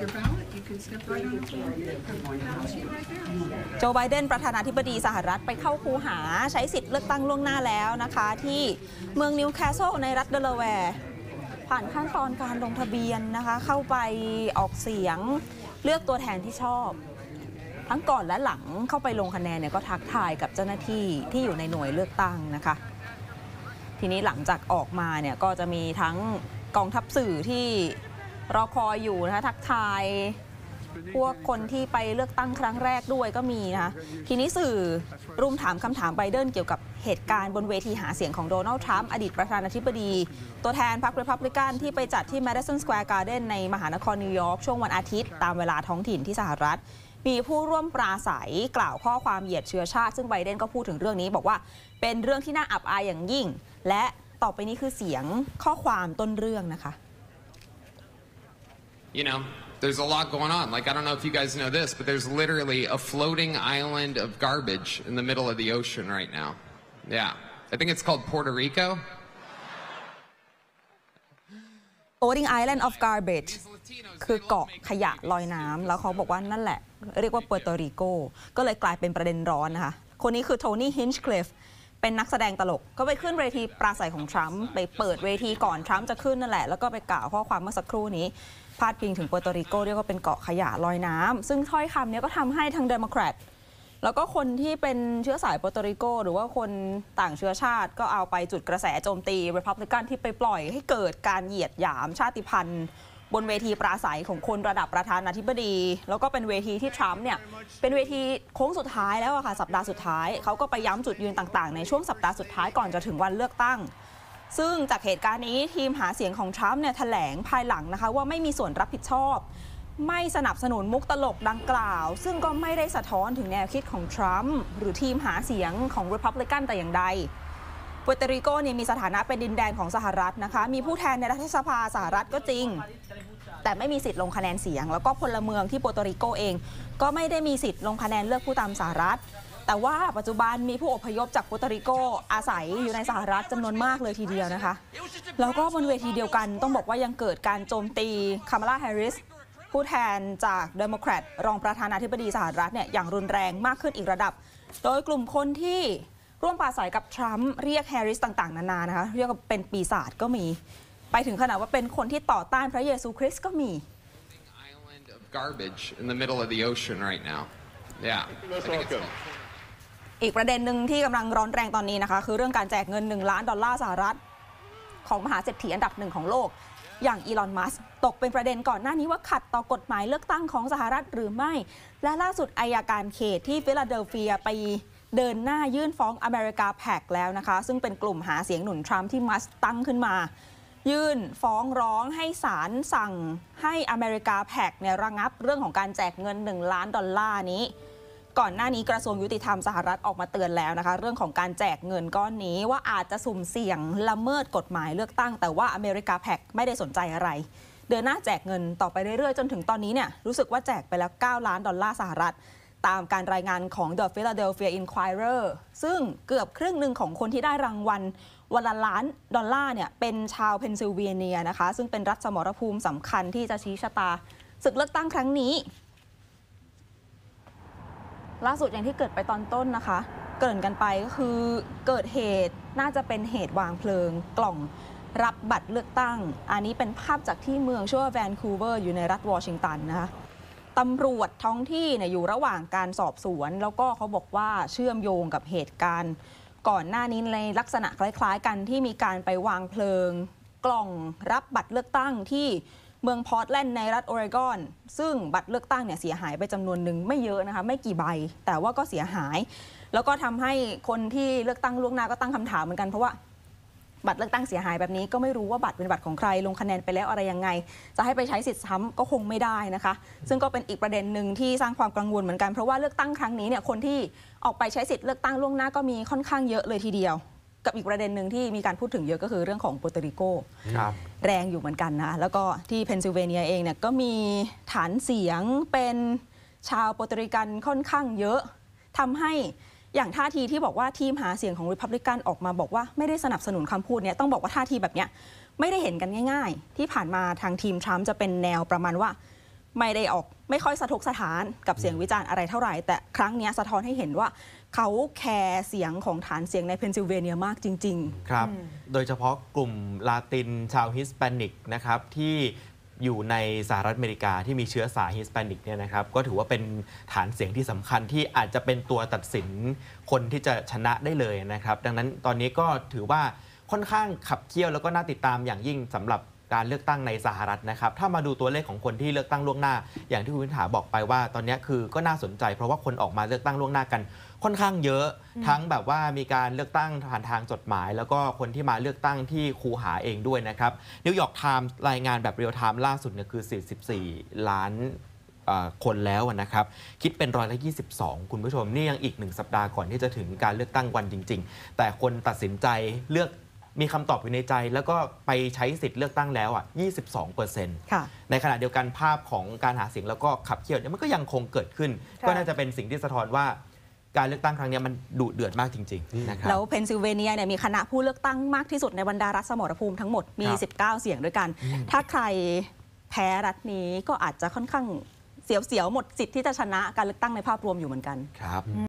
your ballot. You can step right on up to the ballot sheet right there. โจไบเดนประธานาธิบดีสหรัฐไปเข้าคูหาใช้สิทธิ์เลือกตั้งล่วงหน้าแล้วนะคะ ที่เมืองนิวแคสเซิลในรัฐเดลาแวร์ผ่านขั้นตอนการลงทะเบียนนะคะ เข้าไปออกเสียงเลือกตัวแทนที่ชอบ ทั้งก่อนและหลังเข้าไปลงคะแนนเนี่ยก็ทักทายกับเจ้าหน้าที่ที่อยู่ในหน่วยเลือกตั้งนะคะ ทีนี้หลังจากออกมาเนี่ยก็จะมีทั้งกองทัพสื่อที่ รอคอยอยู่นะคะทักทาย พวกคนที่ไปเลือกตั้งครั้งแรกด้วยก็มีนะคะทีนี้สื่อรุมถามคำถามไบเดนเกี่ยวกับเหตุการณ์บนเวทีหาเสียงของโดนัลด์ทรัมป์อดีตประธานาธิบดี ตัวแทนพรรครีพับลิกันที่ไปจัดที่ Madison Square Garden ในมหานครนิวยอร์กช่วงวันอาทิตย์ ตามเวลาท้องถิ่นที่สหรัฐมีผู้ร่วมปราศรัยกล่าวข้อความเหยียดเชื้อชาติ ซึ่งไบเดนก็พูดถึงเรื่องนี้บอกว่าเป็นเรื่องที่น่าอับอายอย่างยิ่ง และต่อไปนี้คือเสียงข้อความต้นเรื่องนะคะ you know, there's a lot going on. Like, I don't know if you guys know this, but there's literally a floating island of garbage in the middle of the ocean right now. Yeah. I think it's called Puerto Rico. Floating Island of Garbage คือเกาะขยะลอยน้ำแล้วเขาบอกว่านั่นแหละ เรียกว่าเปอร์โตริโกก็เลยกลายเป็นประเด็นร้อนนะคะ คนนี้คือโทนี่ฮินช์คลิฟ เป็นนักแสดงตลก ก็ไปขึ้นเวทีปราศรัยของทรัมป์ไปเปิดเวทีก่อนทรัมป์จะขึ้นนั่นแหละ แล้วก็ไปกล่าวข้อความเมื่อสักครู่นี้ พาดพิงถึงเปอร์โตริโกเรียกว่าเป็นเกาะขยะลอยน้ำซึ่งถ้อยคำนี้ก็ทำให้ทางเดโมแครตแล้วก็คนที่เป็นเชื้อสายเปอร์โตริโก หรือว่าคนต่างเชื้อชาติก็เอาไปจุดกระแสโจมตี Republican ที่ไปปล่อยให้เกิดการเหยียดหยามชาติพันธุ์ บนเวทีปราศัยของคนระดับประธานาธิบดี แล้วก็เป็นเวทีที่ทรัมป์เนี่ยเป็นเวทีโค้งสุดท้ายแล้วอะค่ะสัปดาห์สุดท้ายเขาก็ไปย้ำจุดยืนต่างๆ ในช่วงสัปดาห์สุดท้ายก่อนจะถึงวันเลือกตั้ง ซึ่งจากเหตุการณ์นี้ทีมหาเสียงของทรัมป์เนี่ยแถลงภายหลังนะคะว่าไม่มีส่วนรับผิดชอบ ไม่สนับสนุนมุกตลกดังกล่าว ซึ่งก็ไม่ได้สะท้อนถึงแนวคิดของทรัมป์หรือทีมหาเสียงของ Republican แต่อย่างใดปัวเตริโกเนี่ยมีสถานะเป็นดินแดนของสหรัฐนะคะ มีผู้แทนในรัฐสภาสหรัฐก็จริง แต่ไม่มีสิทธิ์ลงคะแนนเสียง แล้วก็พลเมืองที่เปอร์โตริโกเอง ก็ไม่ได้มีสิทธิ์ลงคะแนนเลือกผู้นำสหรัฐ แต่ว่าปัจจุบันมีผู้อพยพจากเปอร์โตริโกอาศัยอยู่ในสหรัฐจำนวนมากเลยทีเดียวนะคะ แล้วก็บนเวทีเดียวกันต้องบอกว่ายังเกิดการโจมตีคามาลาแฮร์ริสผู้แทนจากเดโมแครตรองประธานาธิบดีสหรัฐเนี่ยอย่างรุนแรงมากขึ้นอีกระดับ โดยกลุ่มคนที่ร่วมปราศรัยกับทรัมป์เรียกแฮร์ริสต่าง ๆ นานานะคะ เรียกว่าเป็นปีศาจก็มี ไปถึงขนาดว่าเป็นคนที่ต่อต้านพระเยซูคริสต์ก็มี Island of garbage in the middle of the ocean right now. Yeah. I think it's called- อีกประเด็นหนึ่งที่กำลังร้อนแรงตอนนี้นะคะ คือเรื่องการแจกเงิน 1 ล้านดอลลาร์สหรัฐ ของมหาเศรษฐีอันดับหนึ่งของโลก อย่างอีลอน มัสก์ ตกเป็นประเด็นก่อนหน้านี้ว่าขัดต่อกฎหมายเลือกตั้งของสหรัฐหรือไม่ และล่าสุดอัยการเขตที่ฟิลาเดลเฟียไปเดินหน้ายื่นฟ้อง America PAC แล้วนะคะ ซึ่งเป็นกลุ่มหาเสียงหนุนทรัมป์ที่มัสก์ตั้งขึ้นมา ยื่นฟ้องร้องให้ศาลสั่งให้อเมริกาแพกเนี่ยระงับเรื่องของการแจกเงิน 1 ล้านดอลลาร์นี้ ก่อนหน้านี้กระทรวงยุติธรรมสหรัฐออกมาเตือนแล้วนะคะ เรื่องของการแจกเงินก้อนนี้ว่าอาจจะสุ่มเสี่ยงละเมิดกฎหมายเลือกตั้ง แต่ว่าอเมริกาแพกไม่ได้สนใจอะไร เดินหน้าแจกเงินต่อไปเรื่อยๆ จนถึงตอนนี้เนี่ยรู้สึกว่าแจกไปแล้ว 9 ล้านดอลลาร์สหรัฐตามการรายงานของ The Philadelphia Inquirer ซึ่งเกือบครึ่งหนึ่งของคนที่ได้รางวัล วันละล้านดอลลาร์เนี่ยเป็นชาวเพนซิลเวเนียนะคะ ซึ่งเป็นรัฐสมรภูมิสำคัญที่จะชี้ชะตาศึกเลือกตั้งครั้งนี้ ล่าสุดอย่างที่เกริ่นไปตอนต้นนะคะ เกริ่นกันไปก็คือเกิดเหตุน่าจะเป็นเหตุวางเพลิงกล่องรับบัตรเลือกตั้ง อันนี้เป็นภาพจากที่เมืองชื่อว่าแวนคูเวอร์อยู่ในรัฐวอชิงตันนะคะตำรวจท้องที่เนี่ยอยู่ระหว่างการสอบสวน แล้วก็เขาบอกว่าเชื่อมโยงกับเหตุการณ์ ก่อนหน้านี้ในลักษณะคล้าย ๆ กันที่มีการไปวางเพลิง กล่องรับบัตรเลือกตั้งที่เมืองพอร์ตแลนด์ในรัฐโอเรกอน ซึ่งบัตรเลือกตั้งเนี่ยเสียหายไปจำนวนหนึ่งไม่เยอะนะคะ ไม่กี่ใบ แต่ว่าก็เสียหาย แล้วก็ทำให้คนที่เลือกตั้งล่วงหน้าก็ตั้งคำถามเหมือนกันเพราะว่า บัตรเลือกตั้งเสียหายแบบนี้ก็ไม่รู้ว่าบัตรเป็นบัตรของใครลงคะแนนไปแล้วอะไรยังไง จะให้ไปใช้สิทธิ์ซ้ำก็คงไม่ได้นะคะ ซึ่งก็เป็นอีกประเด็นหนึ่งที่สร้างความกังวลเหมือนกันเพราะว่าเลือกตั้งครั้งนี้เนี่ยคนที่ออกไปใช้สิทธิ์เลือกตั้งล่วงหน้าก็มีค่อนข้างเยอะเลยทีเดียว กับอีกประเด็นหนึ่งที่มีการพูดถึงเยอะก็คือเรื่องของเปอร์โตริโกครับแรงอยู่เหมือนกันนะแล้วก็ที่เพนซิลเวเนียเองเนี่ยก็มีฐานเสียงเป็นชาวเปอร์โตริกันค่อนข้างเยอะทำให้ อย่างท่าทีที่บอกว่าทีมหาเสียงของริพับลิกันออกมาบอกว่าไม่ได้สนับสนุนคำพูดเนี่ยต้องบอกว่าท่าทีแบบเนี้ยไม่ได้เห็นกันง่าย ๆ ที่ผ่านมาทางทีมทรัมป์จะเป็นแนวประมาณว่าไม่ได้ออกไม่ค่อยสะทกสะท้านกับเสียงวิจารณ์อะไรเท่าไหร่ แต่ครั้งเนี้ยสะท้อนให้เห็นว่าเขาแคร์เสียงของฐานเสียงในเพนซิลเวเนียมากจริง ๆ ครับ โดยเฉพาะกลุ่มลาตินชาวฮิสแปนิกนะครับที่ อยู่ในสหรัฐอเมริกาที่มีเชื้อสายฮิสแปนิกเนี่ยนะครับก็ถือว่าเป็นฐานเสียงที่สำคัญที่อาจจะเป็นตัวตัดสินคนที่จะชนะได้เลยนะครับ ดังนั้นตอนนี้ก็ถือว่าค่อนข้างขับเคี่ยวแล้วก็น่าติดตามอย่างยิ่งสำหรับ การเลือกตั้งในสหรัฐนะครับ ถ้ามาดูตัวเลขของคนที่เลือกตั้งล่วงหน้า อย่างที่คุณวินถาบอกไปว่า ตอนนี้คือก็น่าสนใจ เพราะว่าคนออกมาเลือกตั้งล่วงหน้ากัน ค่อนข้างเยอะ ทั้งแบบว่ามีการเลือกตั้งผ่านทางจดหมาย แล้วก็คนที่มาเลือกตั้งที่คูหาเองด้วยนะครับ นิวยอร์กไทม์รายงานแบบเรียลไทม์ล่าสุดเนี่ยคือ 44 ล้านเอ่อคนแล้วนะครับ คิดเป็นร้อยละ22 คุณผู้ชม นี่ยังอีกหนึ่งสัปดาห์ก่อนที่จะถึงการเลือกตั้งวันจริง ๆ แต่คนตัดสินใจเลือก มีคำตอบอยู่ในใจ แล้วก็ไปใช้สิทธิ์เลือกตั้งแล้วอะ 22เปอร์เซ็นต์ค่ะในขณะเดียวกันภาพของการหาเสียงแล้วก็ขับเคี่ยวเนี่ยมันก็ยังคงเกิดขึ้นค่ะก็น่าจะเป็นสิ่งที่สะท้อนว่าการเลือกตั้งครั้งเนี้ยมันดุเดือดมากจริงๆนะครับแล้วเพนซิลเวเนียเนี่ยมีคณะผู้เลือกตั้งมากที่สุดในบรรดารัฐสมรภูมิทั้งหมดมีครับ19 เสียงด้วยกัน ถ้าใครแพ้รัฐนี้ก็อาจจะค่อนข้างเสียวๆหมดสิทธิ์ที่จะชนะการเลือกตั้งในภาพรวมอยู่เหมือนกันครับ